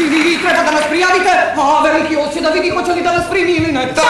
Vi, vi, treba da nas prijavite, a veliki hoće da vidi hoće li da nas primi ili ne. Da,